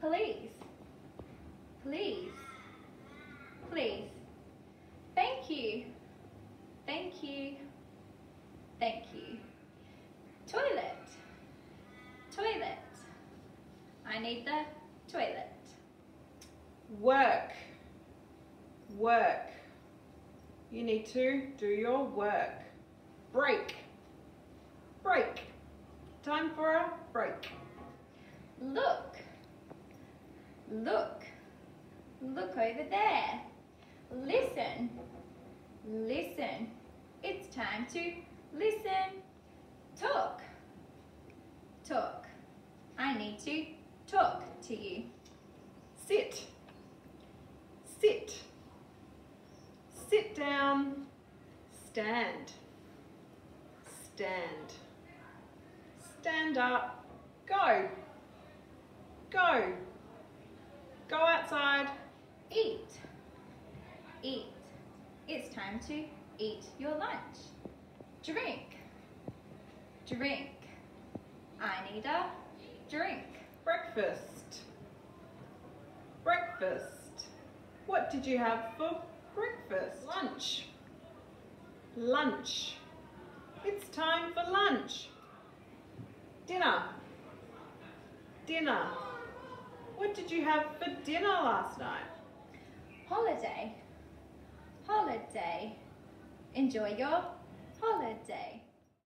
Please. Please. Please. Thank you. Thank you. Thank you. Toilet. Toilet. I need the toilet. Work. Work. You need to do your work. Break. Break. Time for a break. Look. Look. Look over there. Listen. Listen. It's time to listen. Talk. Talk. I need to talk to you. Sit. Sit. Sit down. Stand. Stand. Stand up. Go. Go. Go outside. Eat. Eat. It's time to eat your lunch. Drink. Drink. I need a drink. Breakfast. Breakfast. What did you have for breakfast? Lunch. Lunch. It's time for lunch. Dinner. Dinner. What did you have for dinner last night? Holiday. Holiday. Enjoy your holiday.